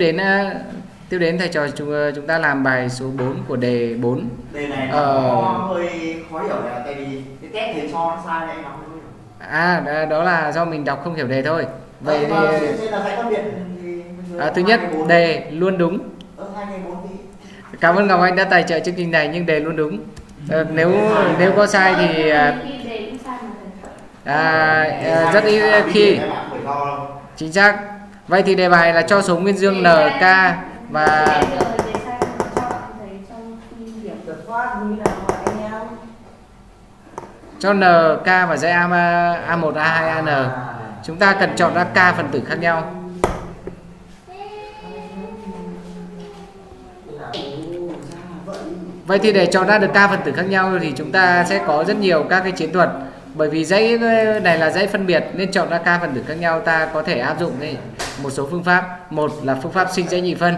đến à, tiếp đến thầy trò chúng ờ, chúng ta làm bài số 4 của đề 4 đề này nó Ờ. hơi khó hiểu là tại vì cái test thì cho nó sai đấy nó không hiểu. À đó- đó là do mình đọc không hiểu đề thôi. Vậy Ờ, mà thì trên là dạy phân biệt thì mình à, thứ nhất đề luôn đúng. Ờ, thì cảm ơn Ngọc Anh đã tài trợ chương trình này nhưng đề luôn đúng. Ờ, nếu nếu có sai thì à, thầy. à, à, sai rất ít khi chính xác vậy thì đề bài là cho số nguyên dương n k và cho thầy trong khi điểm Đợt phát như nào mà anh em? Cho n k và dãy a a1 a2 an chúng ta cần chọn ra k phần tử khác nhau. Vậy thì để chọn ra được k phần tử khác nhau thì chúng ta sẽ có rất nhiều các cái chiến thuật bởi vì dãy này là dãy phân biệt, nên chọn ra k phần tử khác nhau, ta có thể áp dụng đấy một số phương pháp, một là phương pháp sinh dãy nhị phân.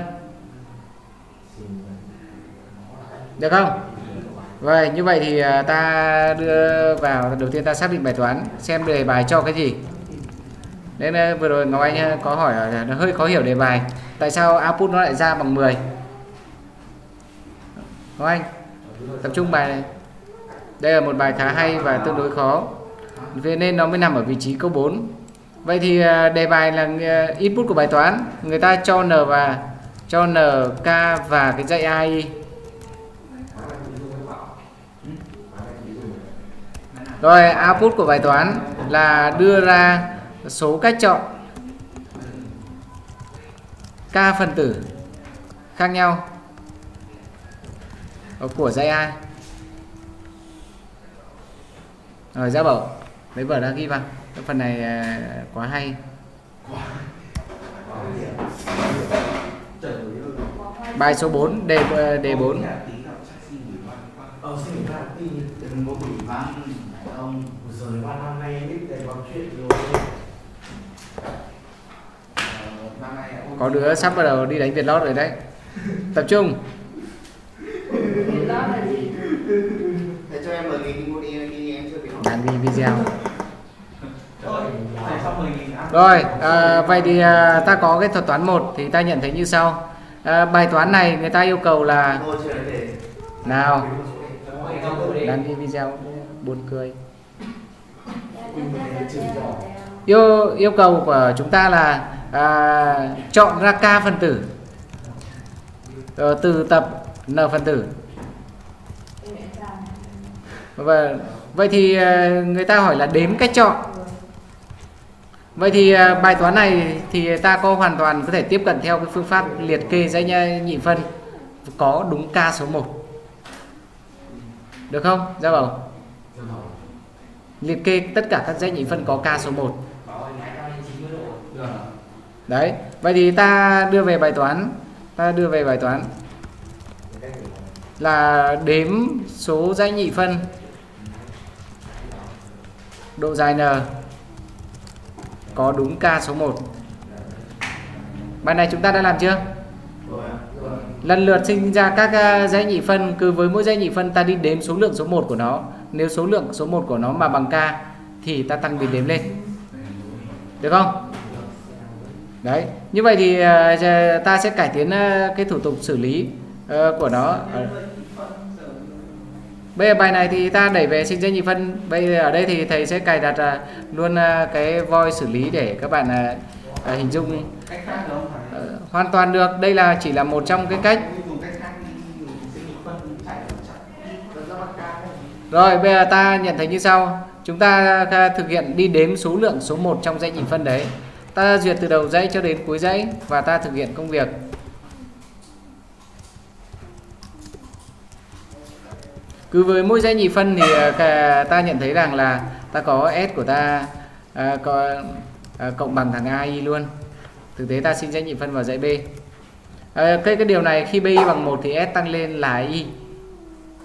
Được không? Vậy như vậy thì à, ta đưa vào, đầu tiên ta xác định bài toán, xem đề bài cho cái gì. Nên vừa rồi Ngọc Anh có hỏi là nó hơi khó hiểu đề bài. Tại sao output nó lại ra bằng 10 Ngọc Anh, tập trung bài này đây là một bài khá hay và tương đối khó. Vì nên nó mới nằm ở vị trí câu 4 Vậy thì à, đề bài là à, input của bài toán. Người ta cho n và cho n, k và cái dãy ai Rồi output của bài toán là đưa ra số cách chọn k phần tử khác nhau ờ, của dãy ai rồi ra bảo lấy vở ra ghi vào? Cái phần này à, quá hay. Bài số 4 đề đề 4 Ờ, xin nghỉ phép tí, đừng có bị vắng phải không? Rồi qua năm nay em biết để vào chuyện rồi. Ờ, năm nay em- có đứa sắp bắt đầu đi đánh Việt lót rồi đấy. Tập trung Điểm đó là gì? Thế cho em mời cái keyboard đi, đi em chưa bị hỏi. đang ghi video. Rồi à, vậy thì à, ta có cái thuật toán 1 thì ta nhận thấy như sau. À, bài toán này người ta yêu cầu là nào. Đang đi video buồn cười. Yêu yêu cầu của chúng ta là à, chọn ra k phần tử. Từ tập n phần tử. Và vậy thì ờ, người ta hỏi là đếm cách chọn. Vậy thì ờ, bài toán này thì ta có hoàn toàn có thể tiếp cận theo cái phương pháp liệt kê dãy nhị- phân, có đúng k số 1 được không? Ra bảo. Liệt kê tất cả các dãy nhị phân có k số 1 đấy. Vậy thì ta đưa về bài toán. Ta đưa về bài toán. Là đếm số dãy nhị phân độ dài n. Có đúng k số 1 bài này chúng ta đã làm chưa? Lần lượt sinh ra các ờ, dãy nhị phân, cứ với mỗi dãy nhị phân ta đi đếm số lượng số 1 của nó. Nếu số lượng số 1 của nó mà bằng k thì ta tăng biệt đếm lên. Được không? Đấy, như vậy thì ờ, ta sẽ cải tiến ờ, cái thủ tục xử lý của nó bây giờ bài này thì ta đẩy về sinh dây nhị phân bây giờ ở đây thì thầy sẽ cài đặt à, luôn à, cái voi xử lý để các bạn à, hình dung ờ, hoàn toàn được. Đây là chỉ là một trong cái cách. Rồi, bây giờ ta nhận thấy như sau. Chúng ta thực hiện đi đếm số lượng số 1 trong dãy nhị phân đấy. Ta duyệt từ đầu dãy cho đến cuối dãy Và ta thực hiện công việc. Cứ với mỗi dãy nhị phân thì à, ta nhận thấy rằng là Ta có S của ta à, có, à, cộng bằng thằng AI luôn. Thực tế ta xin dãy nhị phân vào dãy B. À, cái, cái điều này khi BI bằng 1 thì S tăng lên là Y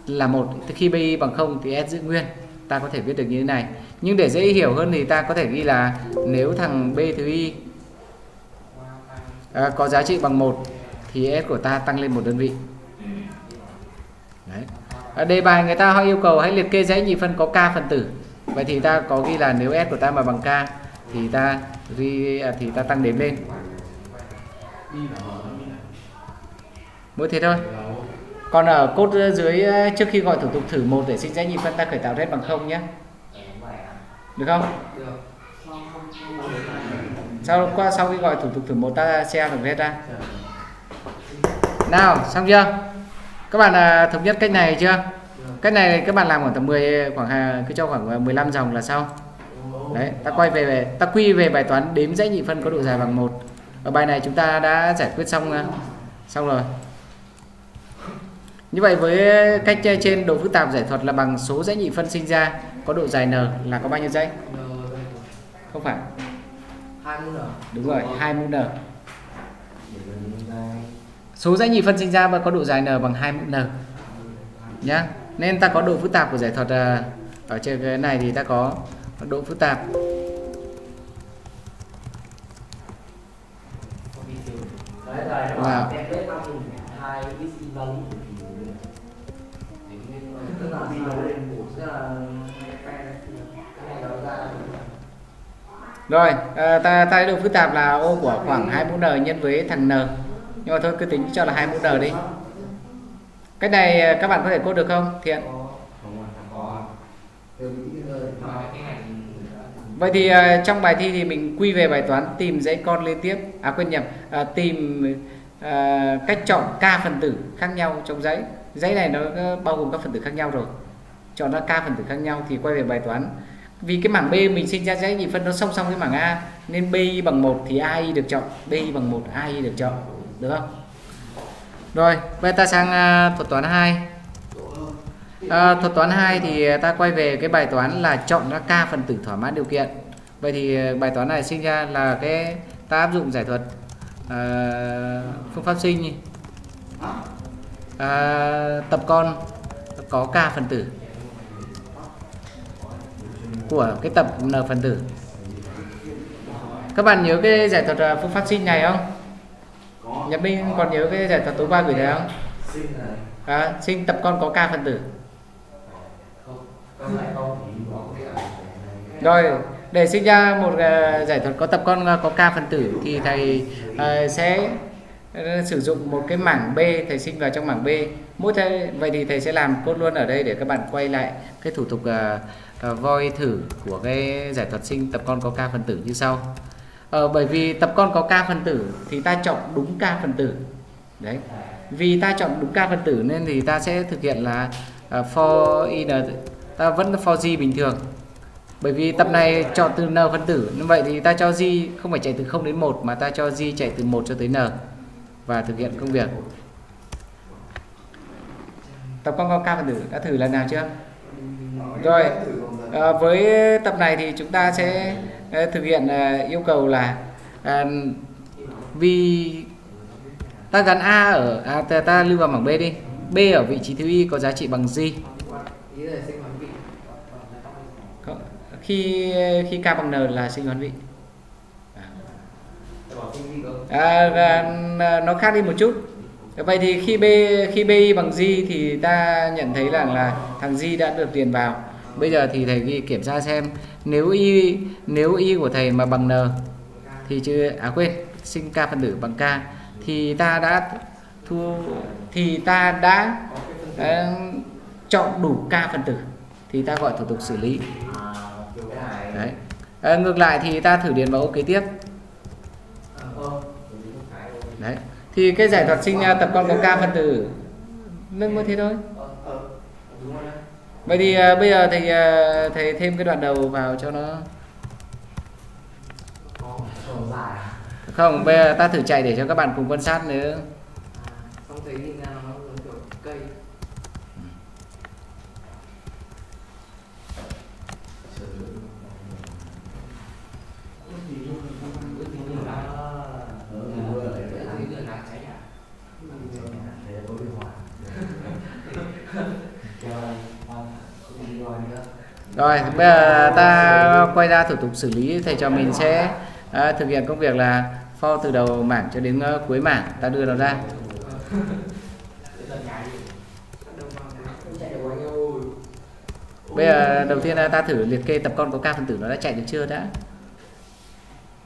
là một khi BI bằng 0 thì S giữ nguyên. Ta có thể viết được như thế này. Nhưng để dễ hiểu hơn thì ta có thể ghi là nếu thằng B thứ Y à, có giá trị bằng 1 thì S của ta tăng lên một đơn vị. Đấy. Ở đề bài người ta họ yêu cầu hãy liệt kê dãy nhị phân có k phần tử. Vậy thì ta có ghi là nếu S của ta mà bằng k thì ta ghi à, thì ta tăng đếm lên. Mỗi thế thôi. Còn ở cốt dưới à, trước khi gọi thủ tục thử một để sinh dãy nhị phân ta khởi tạo red bằng không nhé. Được không? Sau, qua sau khi gọi thủ tục thử một ta share được red ra. Nào, xong chưa? Các bạn à, thống nhất cách này chưa? Cách này các bạn làm khoảng tầm 10 khoảng hà- cứ cho khoảng 15 dòng là xong. Đấy ta quay về ta quy về bài toán đếm dãy nhị phân có độ dài bằng một. Ở bài này chúng ta đã giải quyết xong à, xong rồi. Như vậy với cách trên độ phức tạp giải thuật là bằng số dãy nhị phân sinh ra có độ dài n là có bao nhiêu dãy? Không phải. Hai mươi rồi đúng rồi 2 mũ n số giải nhị phân sinh ra mà có độ dài n bằng 2 mũ n. Nhá. Nên ta có độ phức tạp của giải thuật à, ở trên cái này thì ta có độ phức tạp. Đấy rồi Wow. rồi à, ta thay độ phức tạp là ô của khoảng 2 mũ n nhân với thằng n nhưng mà thôi cứ tính cho là hai mũ n đi. Cái này à, các bạn có thể cốt được không thiện? Vậy thì à, trong bài thi thì mình quy về bài toán tìm dãy con liên tiếp. À quên nhầm à, tìm à, cách chọn k phần tử khác nhau trong dãy. Dãy này nó bao gồm các phần tử khác nhau rồi. Chọn ra k phần tử khác nhau thì quay về bài toán. Vì cái mảng B mình sinh ra dãy nhị phân nó song song với mảng A nên BI bằng 1 thì AI được chọn BI bằng 1 AI được chọn được không rồi bây giờ ta sang thuật toán 2 À, thuật toán 2 à, thì ta quay về cái bài toán là chọn ra k phần tử thỏa mãn điều kiện. Vậy thì à, bài toán này sinh ra là cái ta áp dụng giải thuật à, phương pháp sinh à, tập con có k phần tử của cái tập n phần tử. Các bạn nhớ cái giải thuật à, phương pháp sinh này không? Nhật Minh còn nhớ cái giải thuật tối qua gửi thầy không? sinh này À, sinh tập con có k phần tử. không không lại không thì có cái này Rồi, để sinh ra một ờ, giải thuật có tập con ờ, có k phần tử thì thầy sẽ sử dụng một cái mảng B thầy sinh vào trong mảng B. Mỗi thầy, vậy thì thầy sẽ làm cốt luôn ở đây để các bạn quay lại cái thủ tục voi thử của cái giải thuật sinh tập con có k phần tử như sau. Ờ, bởi vì tập con có k phần tử thì ta chọn đúng k phần tử. Đấy. Vì ta chọn đúng k phần tử nên thì ta sẽ thực hiện là ờ, uh, for in ta vẫn for g bình thường bởi vì tập này chọn từ n phân tử như vậy thì ta cho g không phải chạy từ 0 đến 1 mà ta cho g chạy từ 1 cho tới n và thực hiện công việc tập con có k phân tử đã thử lần nào chưa rồi à, với tập này thì chúng ta sẽ ờ, thực hiện ờ, yêu cầu là à, vì ta gắn a ở à, ta, ta lưu vào mảng b đi. B ở vị trí thứ y có giá trị bằng gì khi khi k bằng n là sinh hoán vị. À, à, nó khác đi một chút. Vậy thì khi b khi b bằng g thì ta nhận thấy rằng là thằng g đã được tiền vào bây giờ thì thầy ghi kiểm tra xem nếu y nếu y của thầy mà bằng n thì chưa à quên sinh k phân tử bằng k thì ta đã thu thì ta đã uh, chọn đủ k phân tử thì ta gọi thủ tục xử lý. Đấy. À, ngược lại thì ta thử điền mẫu kế tiếp. Đấy. Thì cái giải thuật sinh ra tập con có k phân tử nên mới thế thôi ờ ờ đúng rồi đấy vậy thì à, bây giờ thầy à, thầy thêm cái đoạn đầu vào cho nó à? Không bây giờ ta thử chạy để cho các bạn cùng quan sát nữa. Xong thấy nhìn ra nó giống kiểu cây rồi bây giờ ta quay ra thủ tục xử lý thầy cho mình sẽ à, thực hiện công việc là for từ đầu mảng cho đến uh, cuối mảng. Ta đưa nó ra. Bây giờ đầu tiên ta thử liệt kê tập con có ca phân tử nó đã chạy được chưa đã?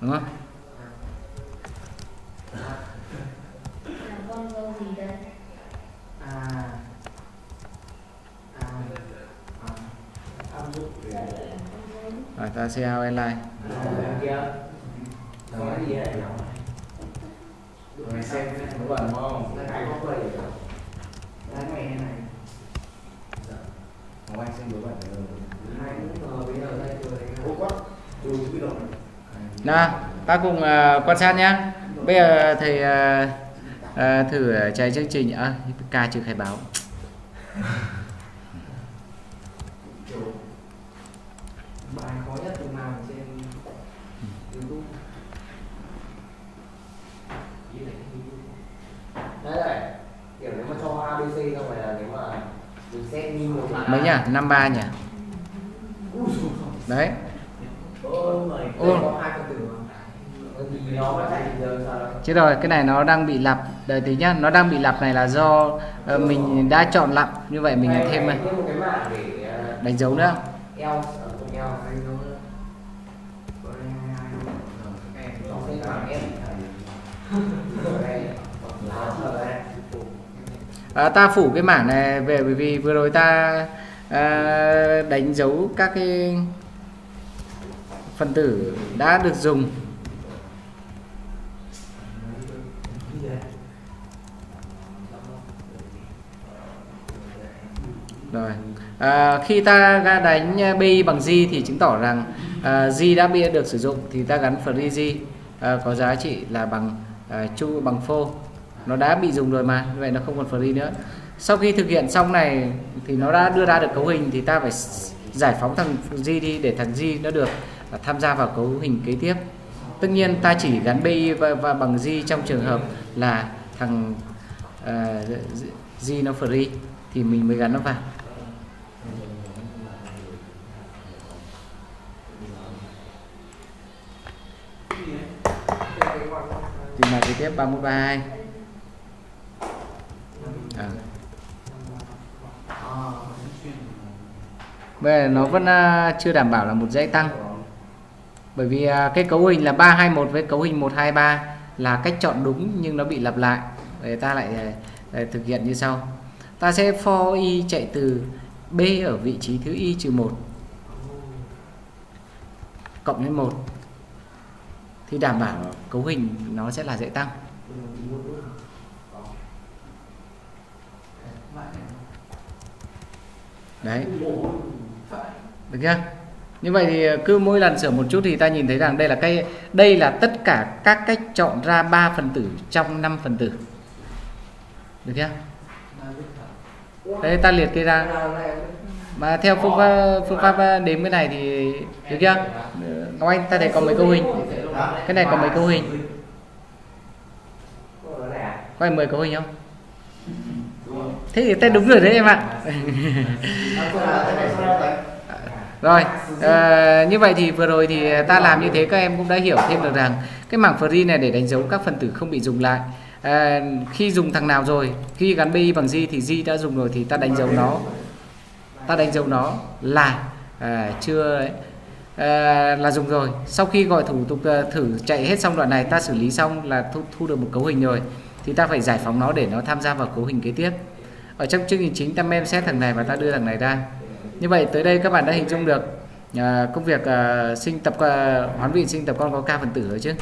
Đúng không? Rồi ta sẽ how I rồi xem bẩn không cái có quầy cái này này Không anh xem đối hai bây giờ đây rồi ô quá tôi nào ta cùng uh, quan sát nhá. Bây giờ thầy uh, uh, thử chạy chương trình à, ca chưa khai báo kiểu bài khó nhất từ nào trên YouTube Đấy này Kiểu nếu mà cho ABC xong rồi là nếu mà Mình xem như một mấy nhỉ năm ba nhỉ đấy ôi mày Ôi. có hai con tử mà Thì nó mà chạy giờ sao đâu chứ rồi cái này nó đang bị lặp. Đợi tí nhá nó đang bị lặp này là do uh, mình đã chọn lặp. Như vậy mình thêm này, đánh dấu nữa. à, ta phủ cái mảng này về bởi vì vừa rồi ta à, đánh dấu các cái phần tử đã được dùng. Rồi. À, khi ta ga đánh bi bằng g thì chứng tỏ rằng à, g đã bị được sử dụng thì ta gắn free g à, có giá trị là bằng à, chu bằng phô nó đã bị dùng rồi mà vậy nó không còn free nữa. Sau khi thực hiện xong này thì nó đã đưa ra được cấu hình thì ta phải giải phóng thằng g đi để thằng g nó được à, tham gia vào cấu hình kế tiếp. Tất nhiên ta chỉ gắn bi và, và bằng g trong trường hợp là thằng uh, g nó free thì mình mới gắn nó vào. Thì bày kế tiếp 3132 à. Bây giờ nó vẫn à, chưa đảm bảo là một dãy tăng. Bởi vì à, cái cấu hình là 321 với cấu hình 123 là cách chọn đúng nhưng nó bị lặp lại. Để ta lại để thực hiện như sau. Ta sẽ for y chạy từ B ở vị trí thứ y trừ 1 cộng với 1 thì đảm bảo cấu hình nó sẽ là dễ tăng. Đấy. Được chưa? Như vậy thì ờ, cứ mỗi lần sửa một chút thì ta nhìn thấy rằng đây là cái, đây là tất cả các cách chọn ra 3 phần tử trong 5 phần tử. Được chưa? Đây ta liệt kê ra. Mà theo phương pháp phương pháp ờ, đếm cái này thì được chưa? Ngọc Anh, ta thấy có mấy câu hình? Cái này có mấy câu hình? Có phải 10 câu hình không? Thế thì ta đúng rồi đấy em ạ. Rồi ờ, như vậy thì vừa rồi thì ta làm như thế các em cũng đã hiểu thêm được rằng cái mảng free này để đánh dấu các phần tử không bị dùng lại. Ờ, khi dùng thằng nào rồi khi gắn bi bằng g thì g đã dùng rồi thì ta đánh dấu nó. Ta đánh dấu nó là à, chưa à, là dùng rồi. Sau khi gọi thủ tục à, thử chạy hết xong đoạn này ta xử lý xong là thu, thu được một cấu hình rồi thì ta phải giải phóng nó để nó tham gia vào cấu hình kế tiếp ở trong chương trình chính ta mem xét thằng này và ta đưa thằng này ra. Như vậy tới đây các bạn đã hình dung được à, công việc à, sinh tập à, hoán vị sinh tập con có k phần tử rồi chứ?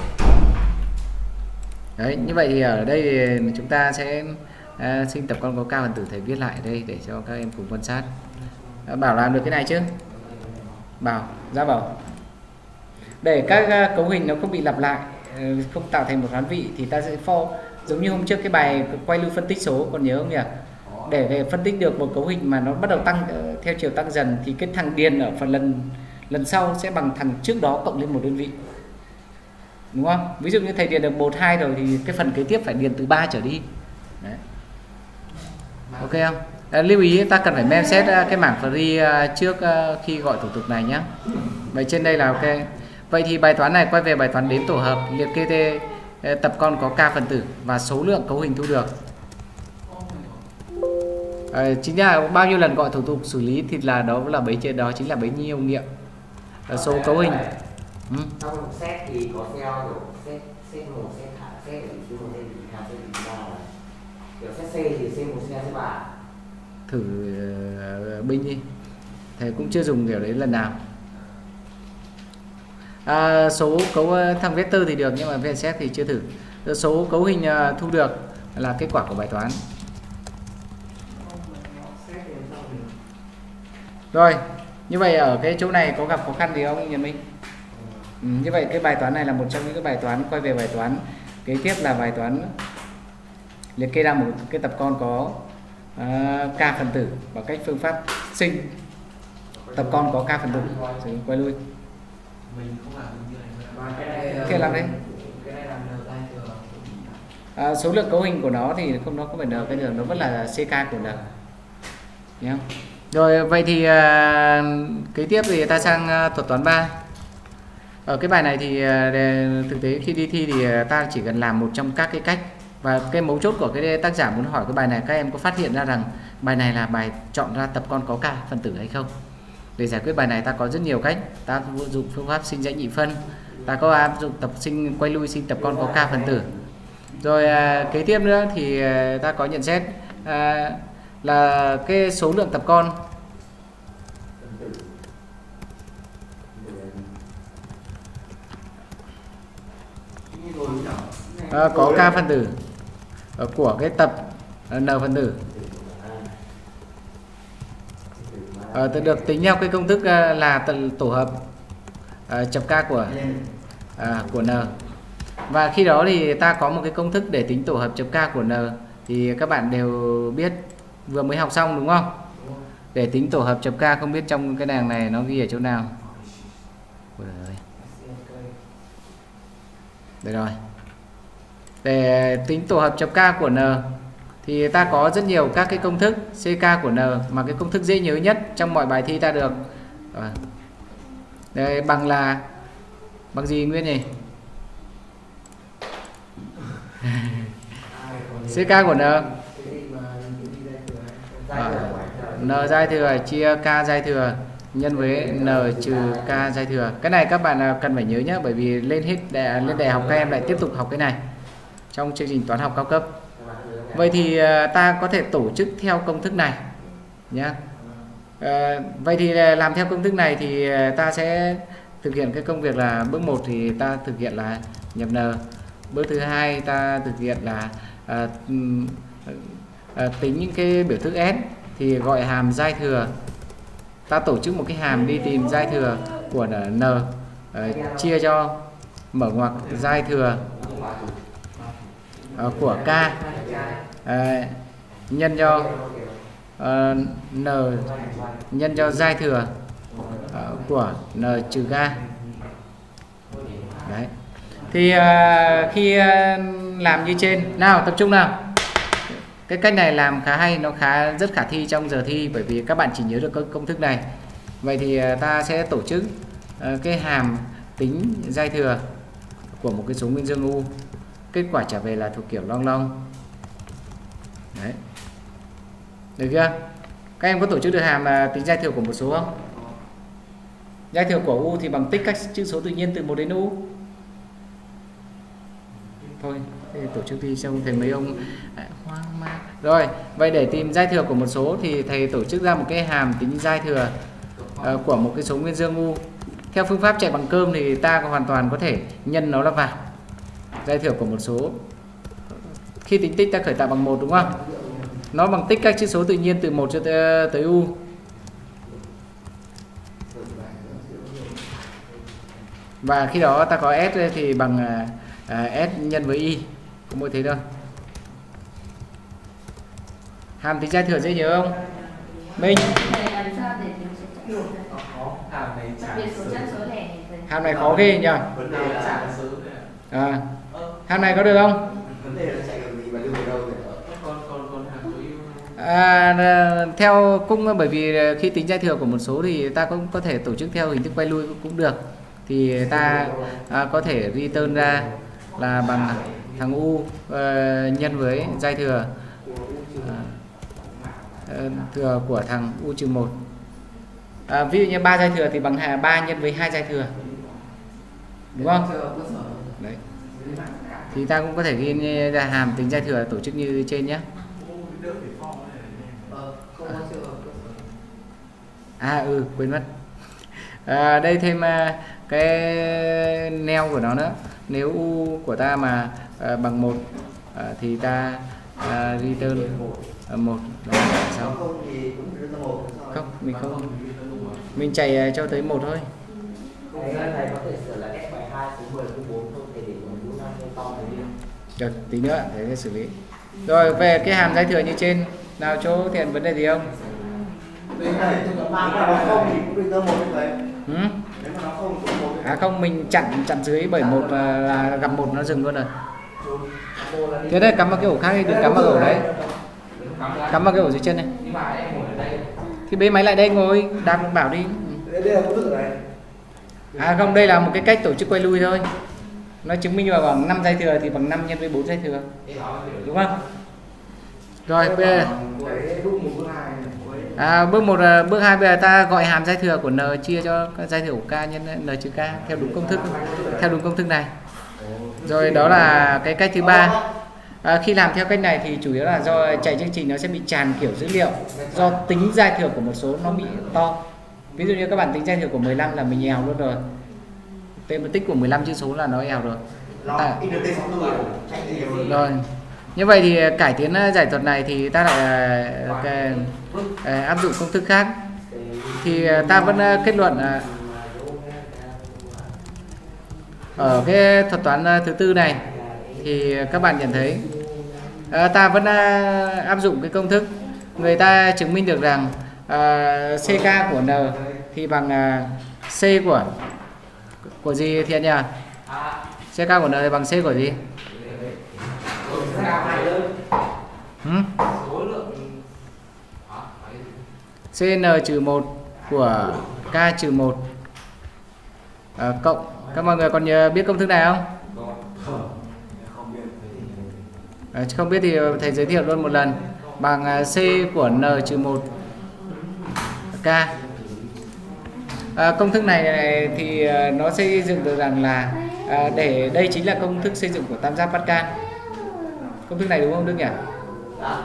Đấy như vậy thì ở đây thì chúng ta sẽ à, sinh tập con có k phần tử thầy viết lại ở đây để cho các em cùng quan sát. À, bảo làm được cái này chứ? Bảo ra bảo. Để các à, cấu hình nó không bị lặp lại ờ, không tạo thành một hoán vị thì ta sẽ for giống như hôm trước cái bài quay lưu phân tích số còn nhớ không nhỉ? Để về phân tích được một cấu hình mà nó bắt đầu tăng ờ, theo chiều tăng dần thì cái thằng điền ở phần lần lần sau sẽ bằng thằng trước đó cộng lên một đơn vị. Đúng không? Ví dụ như thầy điền được một hai rồi thì cái phần kế tiếp phải điền từ 3 trở đi. Đấy. ok không? À, lưu ý ta cần phải mem xét ờ, cái mảng free trước khi gọi thủ tục này nhé vậy trên đây là ok. Vậy thì bài toán này quay về bài toán đếm tổ hợp liệt kê tê, tập con có k phần tử và số lượng cấu hình thu được à, chính là bao nhiêu lần gọi thủ tục xử lý thì là đó là bấy trên đó chính là bấy nhiêu nghiệm. À, số cấu hình. Ừ. Trong một set thì có theo kiểu set set một set hai vị trí một vị trí hai vị trí ba kiểu xét C thì C1 C2 C3 thử ờ, binh đi. Thầy cũng chưa dùng kiểu đấy lần nào. À, số cấu ờ, thằng vector thì được nhưng mà VSS thì chưa thử. Số cấu hình ờ, thu được là kết quả của bài toán rồi như vậy ở cái chỗ này có gặp khó khăn gì không Nhật Minh ừ, như vậy cái bài toán này là một trong những cái bài toán quay về bài toán kế tiếp là bài toán liệt kê ra một cái tập con có uh, k phần tử bằng cách phương pháp sinh tập con có k phần tử Rồi, quay lui mình không làm như này cái Kia làm đấy. à, số lượng cấu hình của nó thì không nó không phải n cái đường nó vẫn là ck của n nhé? Rồi vậy thì à, kế tiếp thì ta sang à, thuật toán 3 ở cái bài này thì à, thực tế khi đi thi thì à, ta chỉ cần làm một trong các cái cách. Và cái mấu chốt của cái tác giả muốn hỏi cái bài này các em có phát hiện ra rằng bài này là bài chọn ra tập con có cả phần tử hay không? Để giải quyết bài này ta có rất nhiều cách. Ta vận dụng phương pháp sinh dãy nhị phân ta có áp dụng tập sinh quay lui sinh tập con có k phần tử. Rồi à, kế tiếp nữa thì à, ta có nhận xét à, là cái số lượng tập con. À, có k phân tử của cái tập à, n phân tử. À, được tính theo cái công thức à, là tổ hợp à, chập k của à, của n. Và khi đó thì ta có một cái công thức để tính tổ hợp chập k của n thì các bạn đều biết vừa mới học xong đúng không? Để tính tổ hợp chấm k không biết trong cái đàn này nó ghi ở chỗ nào. Ôi ơi. Đây rồi. Để tính tổ hợp chấm k của n, thì ta có rất nhiều các cái công thức ck của n, mà cái công thức dễ nhớ nhất trong mọi bài thi ta được. Rồi. đây, bằng là, bằng gì nguyên nhỉ? Ck của n. À, n giai thừa chia k giai thừa nhân với n trừ k giai thừa. Cái này các bạn à, cần phải nhớ nhé bởi vì lên hết đại, lên đại học các em lại tiếp tục học cái này trong chương trình toán học cao cấp. Vậy thì à, ta có thể tổ chức theo công thức này nhé à, vậy thì làm theo công thức này thì ta sẽ thực hiện cái công việc là bước 1 thì ta thực hiện là nhập n. Bước thứ hai ta thực hiện là ừm, à, tính những cái biểu thức s thì gọi hàm giai thừa. Ta tổ chức một cái hàm đi tìm giai thừa của n. Ờ, chia cho mở ngoặc giai thừa ờ, của k. Nhân cho n nhân cho giai thừa của n trừ k đấy. Thì khi làm như trên nào tập trung nào cái cách này làm khá hay, nó khá, rất khả thi trong giờ thi, bởi vì các bạn chỉ nhớ được công- công thức này. Vậy thì à, ta sẽ tổ chức à, cái hàm tính giai thừa của một cái số nguyên dương u. Kết quả trả về là thuộc kiểu long long. Đấy. Được chưa? Các em có tổ chức được hàm à, tính giai thừa của một số không? Giai thừa của u thì bằng tích các chữ số tự nhiên từ 1 đến u. Thôi tổ chức thi xong thầy mấy ông hoang mang. Rồi vậy để tìm giai thừa của một số thì thầy tổ chức ra một cái hàm tính giai thừa uh, của một cái số nguyên dương u. Theo phương pháp chạy bằng cơm thì ta hoàn toàn có thể nhân nó là vào giai thừa của một số. Khi tính tích ta khởi tạo bằng một đúng không? Nó bằng tích các chữ số tự nhiên từ 1 cho tới, ờ, tới u. Và khi đó ta có s thì bằng uh, s nhân với y có mỗi thế thôi. Hàm tính sai thừa dễ nhớ không? Minh. Hàm này khó ghê nhỉ à, hàm này có được không? À, theo cũng bởi vì khi tính giai thừa của một số thì ta cũng có thể tổ chức theo hình thức quay lui cũng được. Thì ta à, có thể return ra là bằng thằng u uh, nhân với giai thừa. Uh, thừa của thằng u trừ một. À, ví dụ như ba giai thừa thì bằng hà- 3 nhân với hai giai thừa. Đúng không? Đấy. Thì ta cũng có thể ghi ra hàm tính giai thừa tổ chức như trên nhé. À ừ quên mất. À, đây thêm à, cái neo của nó nữa. Nếu u của ta mà à, bằng một. À, thì ta à, return một. Là sao không mình không. Mình chạy cho tới một thôi. Được tí nữa để sẽ xử lý. Rồi về cái hàm dây thừa như trên nào chỗ thiện vấn đề gì không? Ừ? Không à không mình chặn chặn dưới bởi một là, gặp một nó dừng luôn rồi thế đây cắm vào cái ổ khác đi đừng cắm vào ổ đấy. Cắm vào cái ổ dưới chân này. Thì bế máy lại đây ngồi đang bảo đi. À không đây là một cái cách tổ chức quay lui thôi. Nó chứng minh là bằng 5 dây thừa thì bằng 5 nhân với 4 dây thừa. Đúng không? Rồi bây giờ Cái bước một à, bước một là bước hai bây giờ ta gọi hàm dây thừa của n chia cho dây thừa của k nhân n trừ k theo đúng công thức theo đúng công thức này rồi đó là cái cách thứ ba. À, khi làm theo cách này thì chủ yếu là do chạy chương trình nó sẽ bị tràn kiểu dữ liệu. Do tính giai thừa của một số nó bị to. Ví dụ như các bạn tính giai thừa của 15 là mình èo luôn rồi. Tên tích của 15 chữ số là nó èo rồi. À. INT 64 chạy gì nhiều rồi. Như vậy thì cải tiến ờ, giải thuật này thì ta lại ờ, cái, áp dụng công thức khác. Thì ta vẫn kết luận ở cái thuật toán à, thứ tư này thì các bạn nhận thấy à, ta vẫn à, áp dụng cái công thức người ta chứng minh được rằng CK của N thì bằng C của của gì thiện nhỉ? CK của N thì bằng C của gì? CN trừ 1 của K trừ 1 à, cộng các mọi người còn nhớ biết công thức này không? À, không biết thì thầy giới thiệu luôn một lần bằng à, C của N trừ 1 K à, công thức này, này thì à, nó xây dựng được rằng là à, để đây chính là công thức xây dựng của tam giác Pascal công thức này đúng không Đức nhỉ? Đó,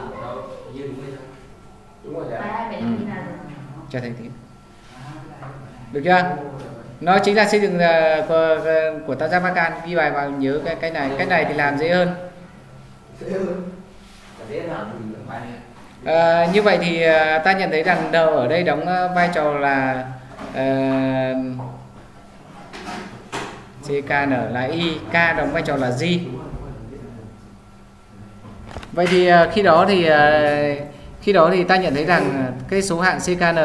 như đúng rồi. đúng rồi Bài đấy. hai bảy Ừ. như nào rồi? cho thầy tí được chưa nó chính là xây dựng ờ, của, của tam giác Pascal ghi bài vào nhớ cái cái này cái này thì làm dễ hơn. Dễ hơn. Và dễ làm thì Bài này. Ờ, như vậy thì ờ, ta nhận thấy rằng N ở đây đóng ờ, vai trò là ờ, CKN là Y K đóng vai trò là G vậy thì ờ, khi đó thì ờ, khi đó thì ta nhận thấy rằng cái số hạng CKN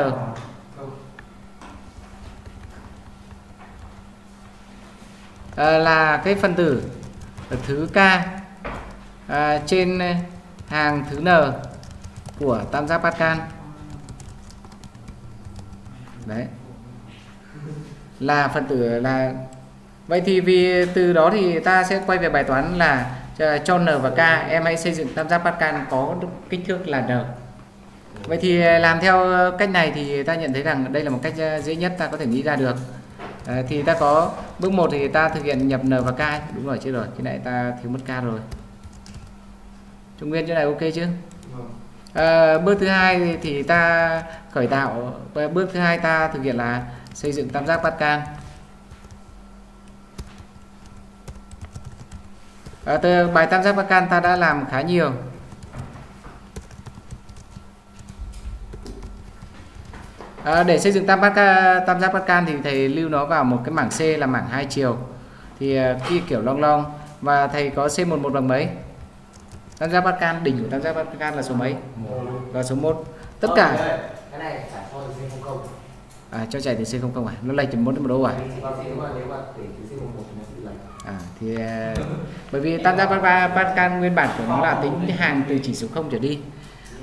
Ờ, là cái phân tử ở thứ k à, trên ờ, hàng thứ n của tam giác Pascal đấy. Là phần tử là vậy thì vì từ đó thì ta sẽ quay về bài toán là cho- n và k em hãy xây dựng tam giác Pascal có kích thước là n. Vậy thì làm theo cách này thì ta nhận thấy rằng đây là một cách dễ nhất ta có thể nghĩ ra được. À, thì ta có bước 1 thì ta thực hiện nhập n và k đúng rồi chứ rồi. Cái này ta thiếu mất k rồi. Trung Nguyên chỗ này ok chứ? À, bước thứ hai thì- ta khởi tạo và bước thứ hai ta thực hiện là xây dựng tam giác Pascal à, từ bài tam giác Pascal ta đã làm khá nhiều À, để xây dựng tam giác tam giác Pascal thì thầy lưu nó vào một cái mảng C là mảng hai chiều. Thì à, khi kiểu long long và thầy có C11 bằng mấy? Tam giác Pascal đỉnh của tam giác Pascal là số mấy? Là số 1 tất Ờ, cả không à, cho chạy từ C00 à? Nó lệch từ 1 đến 1 đâu à? Một à thì bởi vì tam giác Pascal nguyên bản của nó là tính hàng từ chỉ số 0 trở đi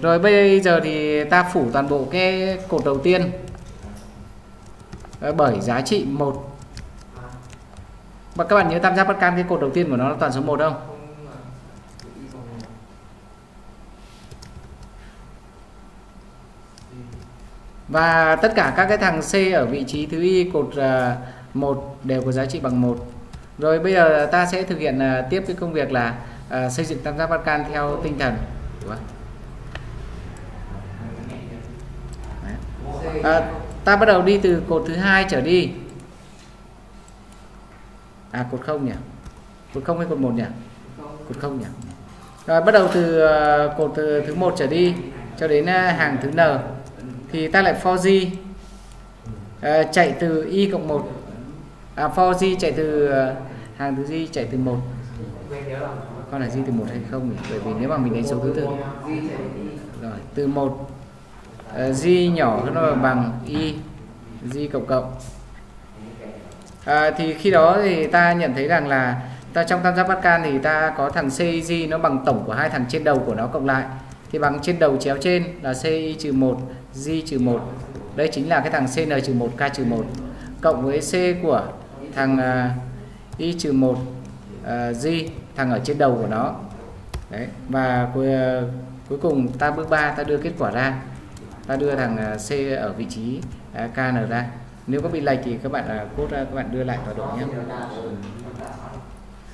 rồi bây giờ thì ta phủ toàn bộ cái cột đầu tiên bởi giá trị 1 và các bạn nhớ tam giác cam cái cột đầu tiên của nó là toàn số 1 không? Và tất cả các cái thằng C ở vị trí thứ y cột à, 1 đều có giá trị bằng 1. Rồi bây giờ ta sẽ thực hiện à, tiếp cái công việc là à, xây dựng tam giác Pascal theo tinh thần. Ủa? À, ta bắt đầu đi từ cột thứ hai trở đi. À cột không nhỉ? Cột không hay cột một nhỉ? Cột không nhỉ? Rồi bắt đầu từ uh, cột từ thứ một trở đi cho đến uh, hàng thứ n. Thì ta lại for g. Uh, chạy từ y cộng một. À for g chạy từ uh, hàng thứ g chạy từ một. Con là g từ một hay không nhỉ? bởi vì nếu mà mình đánh số thứ tự. Rồi từ một uh, g nhỏ hơn nó bằng y g cộng cộng. À, thì khi đó thì ta nhận thấy rằng là ta trong tam giác Pascal thì ta có thằng CIG nó bằng tổng của hai thằng trên đầu của nó cộng lại. Thì bằng trên đầu chéo trên là CI trừ 1 G trừ 1 đây chính là cái thằng CN trừ 1 K trừ 1 cộng với C của thằng ờ, uh, Y trừ 1 uh, G thằng ở trên đầu của nó. Đấy và cuối, uh, cuối cùng ta bước 3 ta đưa kết quả ra ta đưa thằng à, C ở vị trí à, KN ra. Nếu có bị lệch thì các bạn à, cốt ra các bạn đưa lại tọa độ nhé.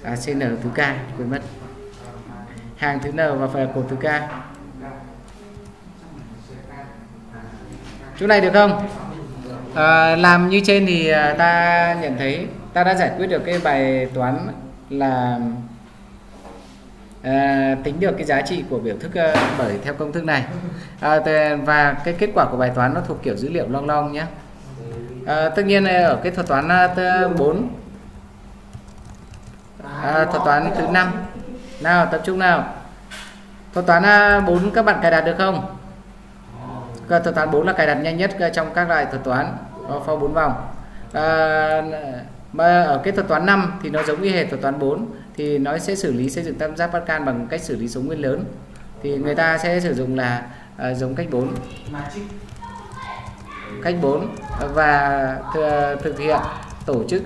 À, CN thứ K quên mất. Hàng thứ N và phần cột thứ K. Chỗ này được không? À, làm như trên thì ta nhận thấy ta đã giải quyết được cái bài toán là à, tính được cái giá trị của biểu thức à, bởi theo công thức này. À, và cái kết quả của bài toán nó thuộc kiểu dữ liệu long long nhé. À, tất nhiên ở cái thuật toán 4 à, thuật toán thứ năm. Nào tập trung nào. Thuật toán 4 các bạn cài đặt được không? Thuật toán 4 là cài đặt nhanh nhất trong các loại thuật toán. Có for 4 vòng. À, mà ở cái thuật toán 5 thì nó giống như hệ thuật toán 4 thì nó sẽ xử lý xây dựng tam giác Pascal bằng cách xử lý số nguyên lớn. Thì người ta sẽ sử dụng là à, giống cách 4 cách 4 và th thực hiện tổ chức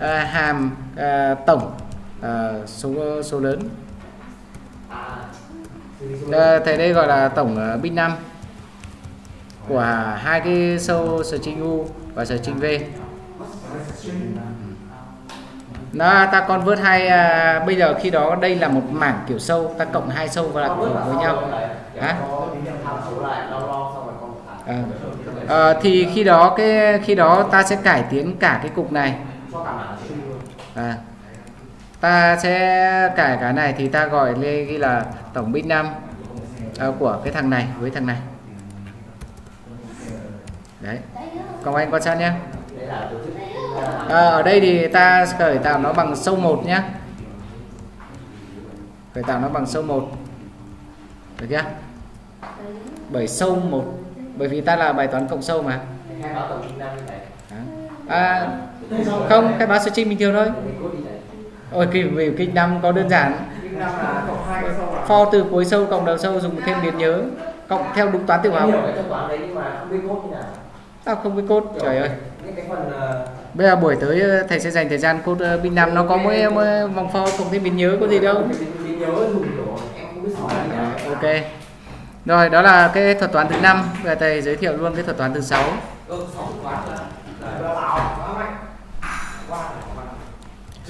à, hàm à, tổng à, số số lớn. À, thầy đây gọi là tổng uh, bit 5 của hai cái sâu string u và string v nó ta convert hai à, bây giờ khi đó đây là một mảng kiểu sâu ta cộng hai sâu vào lại với nhau. hả? à. À, thì khi đó cái khi đó ta sẽ cải tiến cả cái cục này. À, ta sẽ cải cái này thì ta gọi lên ghi là tổng bit 5 à, của cái thằng này với thằng này. Đấy. Còn anh quan sát nhé à, ở đây thì ta khởi tạo nó bằng sâu 1 nhé khởi tạo nó bằng sâu 1 được chưa? Bởi sâu 1 bởi vì ta là bài toán cộng sâu mà. À, không khai báo searching bình thường thôi. Ôi kỳ vì kinh năm có đơn giản. For từ cuối sâu cộng đầu sâu dùng thêm biến nhớ. Cộng theo đúng toán tiểu học. Tao không biết cốt trời ơi bây giờ buổi tới thầy sẽ dành thời gian cốt bin năm nó có mỗi, mỗi vòng for cộng thêm biệt nhớ có gì đâu. À, ok. Rồi đó là cái thuật toán thứ năm. Và thầy giới thiệu luôn cái thuật toán thứ sáu.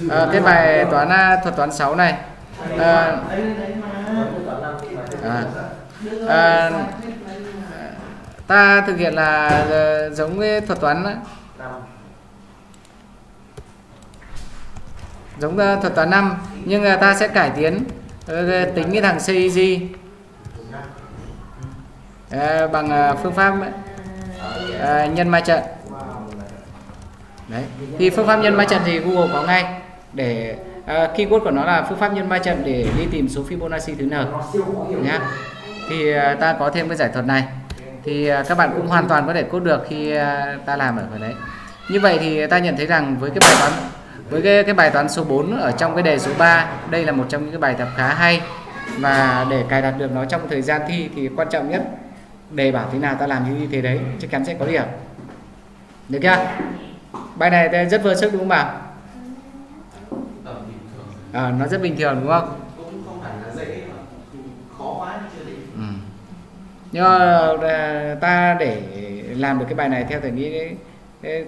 À, cái bài toán thuật toán 6 này. À, à, à, ta thực hiện là à, giống với thuật toán giống ờ, thuật toán 5 nhưng ờ, ta sẽ cải tiến ờ, tính cái thằng CIG à, bằng phương pháp à, nhân ma trận. Đấy thì phương pháp nhân ma trận thì Google có ngay để uh, keyword của nó là phương pháp nhân ma trận để đi tìm số Fibonacci thứ n nhá. Thì ta có thêm cái giải thuật này thì uh, các bạn cũng hoàn toàn có thể cốt được khi uh, ta làm ở phần đấy. Như vậy thì ta nhận thấy rằng với cái bài toán với cái, cái bài toán số 4 ở trong cái đề số 3 đây là một trong những cái bài tập khá hay và để cài đặt được nó trong thời gian thi thì quan trọng nhất đề bảo thế nào ta làm như thế đấy chắc chắn sẽ có điểm. Được chưa? Bài này rất vừa sức đúng không bảo à, nó rất bình thường đúng không phải là dễ khó quá như chưa định ừ nhưng mà ta để làm được cái bài này theo thầy nghĩ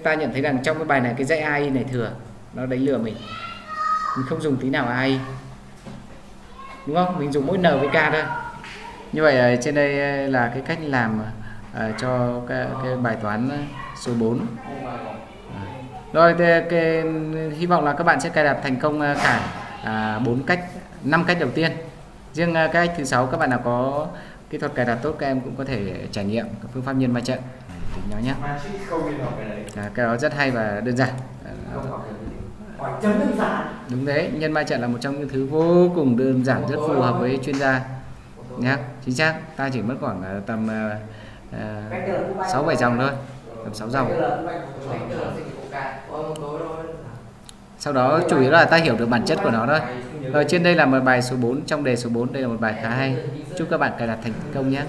ta nhận thấy rằng trong cái bài này cái dãy AI này thừa nó đánh lừa mình. Mình không dùng tí nào AI đúng không? Mình dùng mỗi N với K thôi. Như vậy ờ, trên đây ờ, là cái cách làm ờ, cho cái, cái bài toán số 4 rồi thì, cái, hy vọng là các bạn sẽ cài đặt thành công cả à, bốn cách năm cách đầu tiên. Riêng cái cách thứ sáu các bạn nào có kỹ thuật cài đặt tốt các em cũng có thể trải nghiệm phương pháp nhân ma trận. Tính nó nhé. À, cái đó rất hay và đơn giản. À, đơn giản. Đúng đấy nhân ma trận là một trong những thứ vô cùng đơn giản rất phù hợp với chuyên gia. Nhé chính xác. Ta chỉ mất khoảng à, tầm uh, sáu bảy dòng thôi. Tầm 6 dòng sau đó chủ yếu là ta hiểu được bản chất của nó thôi. Ở trên đây là một bài số 4 trong đề số 4 đây là một bài khá hay. Chúc các bạn cài đặt thành công nhé.